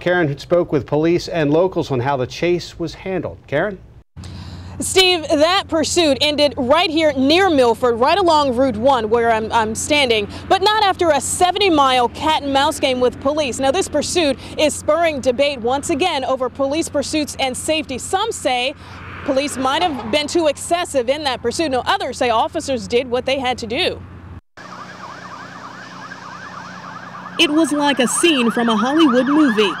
Karen spoke with police and locals on how the chase was handled. Karen? Steve, that pursuit ended right here near Milford, right along Route 1 where I'm, I'm standing, but not after a 70 mile cat and mouse game with police. Now, this pursuit is spurring debate once again over police pursuits and safety. Some say police might have been too excessive in that pursuit. No, others say officers did what they had to do. It was like a scene from a Hollywood movie.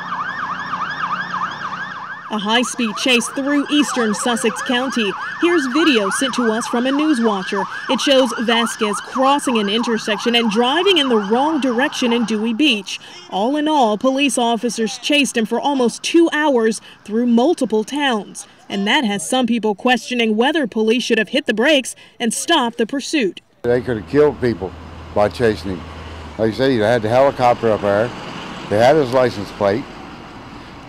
A high-speed chase through eastern Sussex County. Here's video sent to us from a news watcher. It shows Vasquez crossing an intersection and driving in the wrong direction in Dewey Beach. All in all, police officers chased him for almost two hours through multiple towns. And that has some people questioning whether police should have hit the brakes and stopped the pursuit. They could have killed people by chasing him. Like you say, they had the helicopter up there. They had his license plate.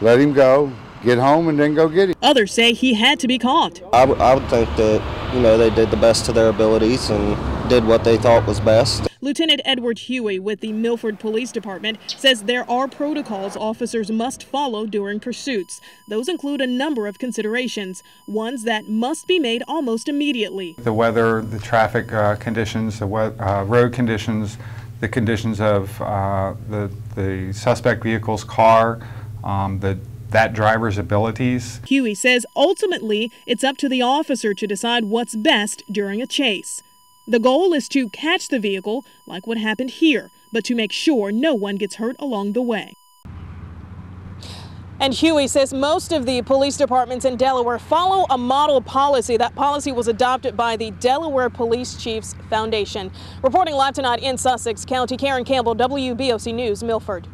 Let him go, get home, and then go get him. Others say he had to be caught. I, I would think that, you know, they did the best to their abilities and did what they thought was best. Lieutenant Edward Huey with the Milford Police Department says there are protocols officers must follow during pursuits. Those include a number of considerations, ones that must be made almost immediately. The weather, the traffic uh, conditions, the uh, road conditions, the conditions of uh, the, the suspect vehicle's car, um, the that driver's abilities. Huey says ultimately it's up to the officer to decide what's best during a chase. The goal is to catch the vehicle, like what happened here, but to make sure no one gets hurt along the way. And Huey says most of the police departments in Delaware follow a model policy. That policy was adopted by the Delaware Police Chiefs Foundation. Reporting live tonight in Sussex County, Karen Campbell, WBOC News, Milford.